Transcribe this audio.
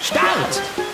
Start!